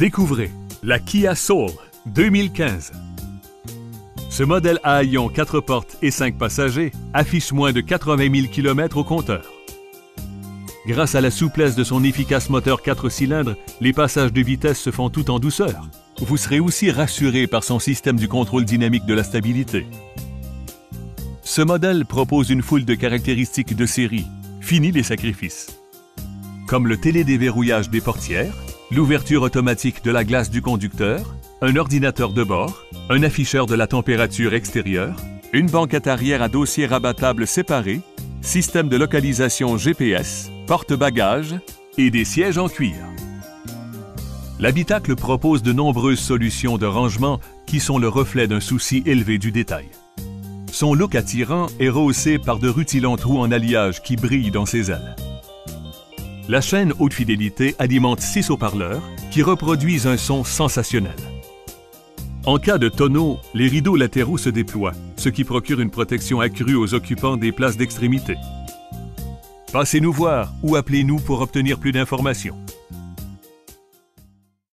Découvrez la Kia Soul 2015. Ce modèle à haillons 4 portes et 5 passagers affiche moins de 80 000 km au compteur. Grâce à la souplesse de son efficace moteur 4 cylindres, les passages de vitesse se font tout en douceur. Vous serez aussi rassuré par son système du contrôle dynamique de la stabilité. Ce modèle propose une foule de caractéristiques de série. Fini les sacrifices. Comme le télédéverrouillage des portières, l'ouverture automatique de la glace du conducteur, un ordinateur de bord, un afficheur de la température extérieure, une banquette arrière à dossier rabattable séparé, système de localisation GPS, porte-bagages et des sièges en cuir. L'habitacle propose de nombreuses solutions de rangement qui sont le reflet d'un souci élevé du détail. Son look attirant est rehaussé par de rutilants trous en alliage qui brillent dans ses ailes. La chaîne haute fidélité alimente six haut-parleurs qui reproduisent un son sensationnel. En cas de tonneau, les rideaux latéraux se déploient, ce qui procure une protection accrue aux occupants des places d'extrémité. Passez nous voir ou appelez-nous pour obtenir plus d'informations.